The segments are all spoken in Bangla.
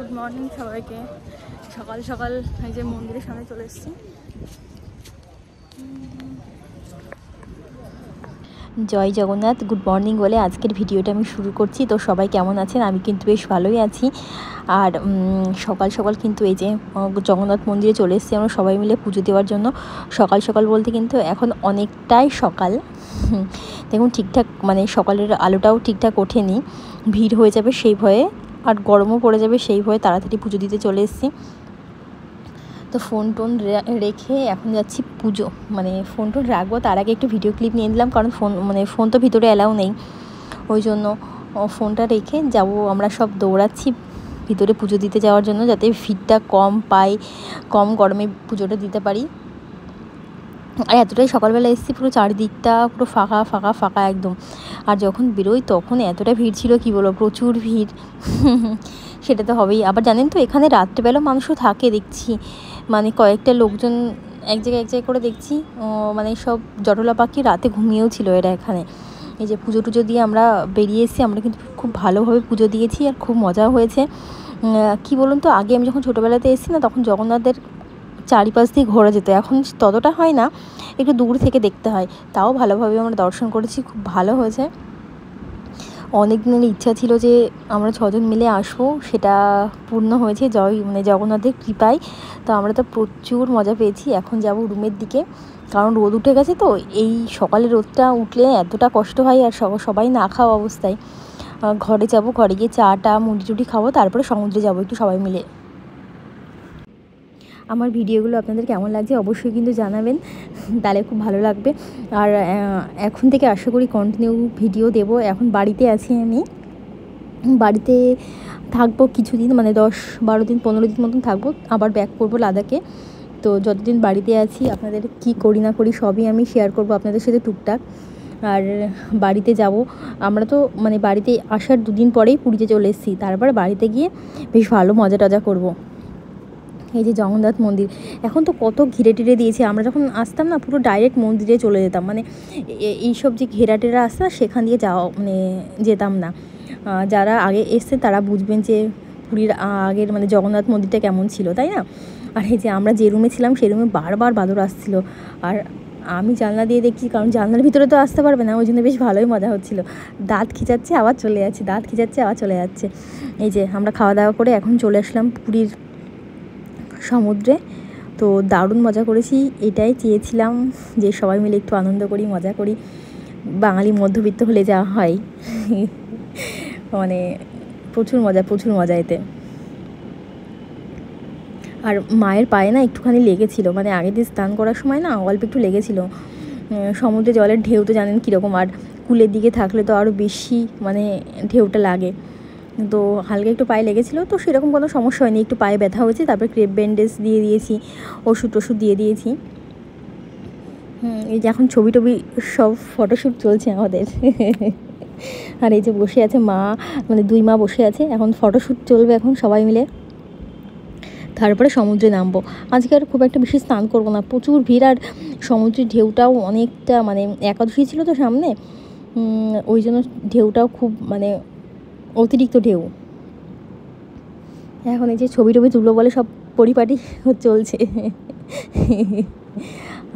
গুড মর্নিং সবাইকে। সকাল সকাল এই যে মন্দিরের সামনে চলে এসেছি। জয় জগন্নাথ গুড মর্নিং বলে আজকের ভিডিওটা আমি শুরু করছি। তো সবাই কেমন আছেন? আমি কিন্তু বেশ ভালোই আছি। আর সকাল সকাল কিন্তু এই যে জগন্নাথ মন্দিরে চলে এসেছি আমরা সবাই মিলে পুজো দেওয়ার জন্য। সকাল সকাল বলতে কিন্তু এখন অনেকটাই সকাল। দেখুন ঠিকঠাক মানে সকালের আলোটাও ঠিকঠাক ওঠেনি। ভিড় হয়ে যাবে সেই ভয়ে। আর গরমও পড়ে যাবে, সেই ভয়ে তাড়াতাড়ি পুজো দিতে চলে এসেছি। তো ফোন টোন রেখে এখন যাচ্ছি পুজো। মানে ফোন টোন রাখব, তার আগে একটু ভিডিও ক্লিপ নিয়ে নিলাম, কারণ ফোন মানে ফোন তো ভিতরে অ্যালাউ নেই। ওই জন্য ফোনটা রেখে যাব, আমরা সব দৌড়াচ্ছি ভিতরে পুজো দিতে যাওয়ার জন্য, যাতে ভিড়টা কম পাই, কম গরমে পুজোটা দিতে পারি। আর এতটাই সকালবেলা এসেছি, পুরো চারিদিকটা পুরো ফাঁকা ফাঁকা ফাঁকা একদম। আর যখন বেরোই তখন এতটা ভিড় ছিল, কি বলো প্রচুর ভিড়। সেটা তো হবেই। আবার জানেন তো, এখানে রাত্রেবেলা মানুষও থাকে দেখছি। মানে কয়েকটা লোকজন এক জায়গায় এক জায়গায় করে দেখছি। মানে সব জটলা পাখি রাতে ঘুমিয়েও ছিল এরা এখানে। এই যে পুজো টুজো দিয়ে আমরা বেরিয়ে এসেছি, আমরা কিন্তু খুব ভালোভাবে পুজো দিয়েছি আর খুব মজা হয়েছে। কী বলুন তো, আগে আমি যখন ছোটোবেলাতে এসেছি না, তখন জগন্নাথের চারিপাশ দিয়ে ঘোরা যেত। এখন ততটা হয় না, একটু দূর থেকে দেখতে হয়। তাও ভালোভাবে আমরা দর্শন করেছি, খুব ভালো হয়েছে। অনেক দিনের ইচ্ছা ছিল যে আমরা ছজন মিলে আসব, সেটা পূর্ণ হয়েছে। জয় মানে জগন্নাথের কৃপায়। তো আমরা তো প্রচুর মজা পেয়েছি। এখন যাব রুমের দিকে। কারণ রোদ উঠে গেছে তো, এই সকালে রোদটা উঠলে এতটা কষ্ট হয় আর সব- সবাই না খাওয়া অবস্থায়। ঘরে যাব, ঘরে গিয়ে চাটা মুড়ি টুটি খাব, তারপরে সমুদ্রে যাব একটু সবাই মিলে। আমার ভিডিওগুলো আপনাদের কেমন লাগছে অবশ্যই কিন্তু জানাবেন, তাহলে খুব ভালো লাগবে। আর এখন থেকে আশা করি কন্টিনিউ ভিডিও দেব। এখন বাড়িতে আছি আমি। বাড়িতে থাকব কিছুদিন মানে দশ বারো দিন, পনেরো দিন মতন থাকব। আবার ব্যাক করব লাদাখে। তো যতদিন বাড়িতে আছি, আপনাদের কি করি না করি সবই আমি শেয়ার করব আপনাদের সাথে টুকটাক। আর বাড়িতে যাব। আমরা তো মানে বাড়িতে আসার দুদিন পরেই পুরীতে চলে এসেছি। তারপর বাড়িতে গিয়ে বেশ ভালো মজা টজা করব। এই যে জগন্নাথ মন্দির, এখন তো কত ঘিরে টিরে দিয়েছে। আমরা যখন আসতাম না, পুরো ডাইরেক্ট মন্দিরে চলে যেতাম। মানে এইসব যে ঘেরা টেরা আসতো সেখান দিয়ে যাওয়া মানে যেতাম না। যারা আগে এসছে, তারা বুঝবেন যে পুরীর আগের মানে জগন্নাথ মন্দিরটা কেমন ছিল, তাই না? আর এই যে আমরা যে রুমে ছিলাম সেই রুমে বারবার বাদর আসছিল। আর আমি জানলা দিয়ে দেখছি, কারণ জানলার ভিতরে তো আসতে পারবে না, ওই জন্য বেশ ভালোই মজা হচ্ছিল। দাঁত খিচাচ্ছে, আবার চলে যাচ্ছে, দাঁত খিচাচ্ছে, আবার চলে যাচ্ছে। এই যে আমরা খাওয়া দাওয়া করে এখন চলে আসলাম পুরীর সমুদ্রে। তো দারুণ মজা করেছি। এটাই চেয়েছিলাম যে সবাই মিলে একটু আনন্দ করি, মজা করি। বাঙালি মধ্যবিত্ত হলে যা হয়। মানে প্রচুর মজা প্রচুর মজা এতে। আর মায়ের পায়ে না একটুখানি লেগেছিল। মানে আগের দিন স্নান করার সময় না অল্প একটু লেগেছিল। সমুদ্রে জলের ঢেউ তো জানেন কীরকম। আর কুলের দিকে থাকলে তো আরও বেশি মানে ঢেউটা লাগে। তো হালকা একটু পায়ে লেগেছিলো, তো সেরকম কোনো সমস্যা হয়নি। একটু পায়ে ব্যথা হয়েছে, তারপরে ক্রেপ ব্যান্ডেজ দিয়ে দিয়েছি ওষুধ টষুধ দিয়ে দিয়েছি। এই যে এখন ছবি টবি সব ফটোশ্যুট চলছে আমাদের। আর এই যে বসে আছে মা মানে দুই মা বসে আছে, এখন ফটোশ্যুট চলবে এখন সবাই মিলে। তারপরে সমুদ্রে নামবো। আজকে আর খুব একটা বেশি স্নান করব না, প্রচুর ভিড় আর সমুদ্রের ঢেউটাও অনেকটা মানে একাদশী ছিল তো সামনে ওই জন্য ঢেউটাও খুব মানে অতিরিক্ত ঢেউ। এখন এই যে ছবি টবি তুলবো বলে সব পরিপাটি চলছে।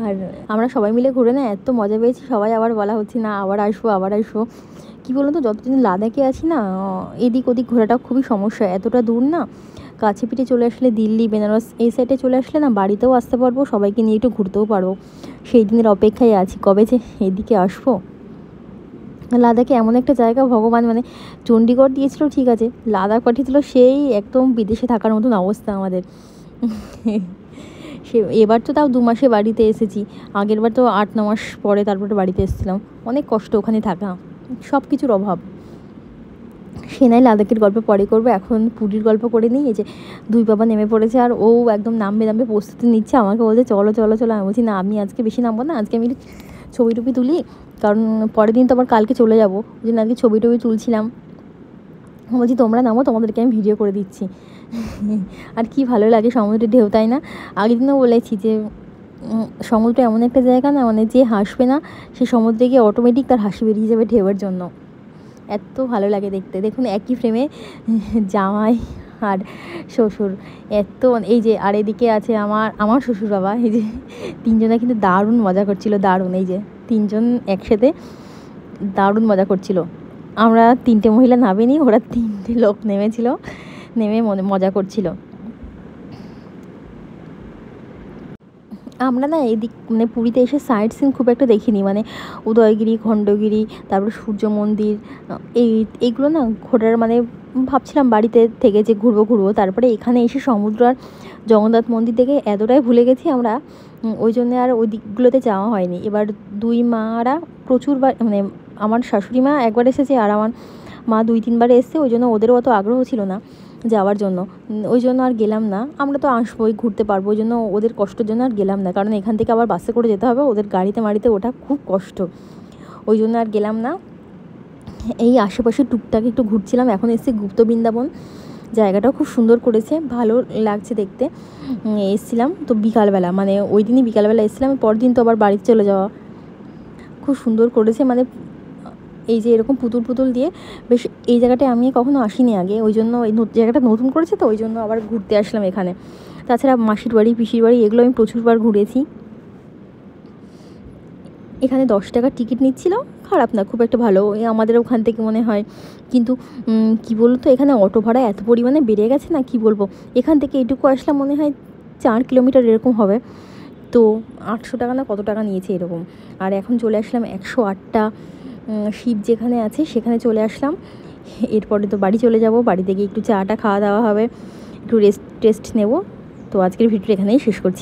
আর আমরা সবাই মিলে ঘুরে না এত মজা পেয়েছি, সবাই আবার বলা হচ্ছে, না, আবার আসব আবার আসব। কী বলুন তো, যতদিন লাদাখে আছি না, এদিক ওদিক ঘোরাটা খুবই সমস্যা, এতটা দূর না। কাছে পিঠে চলে আসলে দিল্লি, বেনারস, এই সাইডে চলে আসলে না বাড়িতেও আসতে পারব, সবাইকে নিয়ে একটু ঘুরতেও পারব। সেই দিনের অপেক্ষায় আছি, কবে যে এদিকে আসব। লাদাখে এমন একটা জায়গা, ভগবান মানে চণ্ডীগড় দিয়েছিল, ঠিক আছে। লাদাখ পাঠিয়েছিল সেই একদম বিদেশে থাকার মতন অবস্থা আমাদের। সে, এবার তো তাও দু মাসে বাড়িতে এসেছি। আগের বার তো আট, ন মাস পরে তারপরে বাড়িতে এসেছিলাম। অনেক কষ্ট ওখানে থাকা সব কিছুর অভাব। সে নাই লাদাখের গল্প পরে করব, এখন পুরীর গল্প করে নিই। যে দুই বাবা নেমে পড়েছে আর ও একদম নামবে নামবে প্রস্তুতি নিচ্ছে। আমাকে বলছে, চলো চলো চলো। আমি বলছি, না, আমি আজকে বেশি নামবো না, আজকে আমি ছবি টবি তুলি। কারণ পরের দিন তো আবার কালকে চলে যাব। ওই জন্য আজকে ছবি টবি তুলছিলাম। বলছি, তোমরা নামো, তোমাদেরকে আমি ভিডিও করে দিচ্ছি। আর কি ভালো লাগে সমুদ্রের ঢেউ, তাই না? আগের দিনও বলেছি যে সমুদ্র এমন একটা জায়গা না মানে যে হাসবে না, সে সমুদ্রে গিয়ে অটোমেটিক তার হাসি বেরিয়ে যাবে ঢেউয়ের জন্য। এত ভালো লাগে দেখতে। দেখুন একই ফ্রেমে জামাই আর শ্বশুর। এত এই যে আর এদিকে আছে আমার আমার শ্বশুর বাবা এই যে তিনজনে কিন্তু দারুণ মজা করছিল, দারুণ, এই যে। তিনজন একসাথে দারুণ মজা করছিল। আমরা তিনটে মহিলা নামিনি, ওরা তিনটে লোক নেমেছিল, নেমে মজা করছিল। আমরা না এদিক মানে পুরীতে এসে সাইট সিন খুব একটা দেখিনি। মানে উদয়গিরি, খণ্ডগিরি, তারপর সূর্য মন্দির এই, এইগুলো না ঘোরার মানে ভাবছিলাম বাড়িতে থেকে যে ঘুরবো ঘুরবো। তারপরে এখানে এসে সমুদ্র আর জগন্নাথ মন্দির থেকে এতটাই ভুলে গেছি আমরা। ওই জন্যে আর ওই দিকগুলোতে যাওয়া হয়নি। এবার দুই মারা প্রচুর বার মানে আমার শাশুড়ি মা একবার এসেছে আর আমার মা দুই, তিনবার এসছে। ওই জন্য ওদেরও অত আগ্রহ ছিল না। যাওয়ার জন্য। ওই জন্য আর গেলাম না। আমরা তো আসবোই, ঘুরতে পারব। ওই জন্য ওদের কষ্টের জন্য আর গেলাম না। কারণ এখান থেকে আবার বাসে করে যেতে হবে। ওদের গাড়িতে মাড়িতে ওঠা খুব কষ্ট। ওই জন্য আর গেলাম না। এই আশেপাশে টুকটাক একটু ঘুরছিলাম। এখন এসেছি গুপ্ত বৃন্দাবন। জায়গাটাও খুব সুন্দর করেছে। ভালো লাগছে দেখতে। এসছিলাম তো বিকালবেলা। মানে ওই দিনই বিকালবেলা এসেছিলাম। পরদিন তো আবার বাড়িতে চলে যাওয়া খুব সুন্দর করেছে। মানে এই যে এরকম পুতুল পুতুল দিয়ে, বেশ এই জায়গাটায় আমি কখনো আসিনি আগে, ওই জন্য এই জায়গাটা নতুন করেছে তো, ওই জন্য আবার ঘুরতে আসলাম এখানে। তাছাড়া মাসির বাড়ি, পিসির বাড়ি, এগুলো আমি প্রচুরবার ঘুরেছি। এখানে দশ টাকার টিকিট নিচ্ছিল, খারাপ না, খুব একটা ভালো আমাদের ওখান থেকে মনে হয়। কিন্তু কি তো এখানে অটো ভাড়া এত পরিমাণে বেড়ে গেছে না, কি বলব? এখান থেকে এটুকু আসলাম মনে হয় চার কিলোমিটার এরকম হবে। তো আটশো টাকা না কত টাকা নিয়েছে এরকম। আর এখন চলে আসলাম একশো আটটা। শিব যেখানে আছে সেখানে চলে আসলাম। এরপরে তো বাড়ি চলে যাব বাড়িতে গিয়ে একটু চাটা খাওয়া দাওয়া হবে, একটু রেস্ট টেস্ট নেব। তো আজকের ভিডিওটা এখানেই শেষ করছি।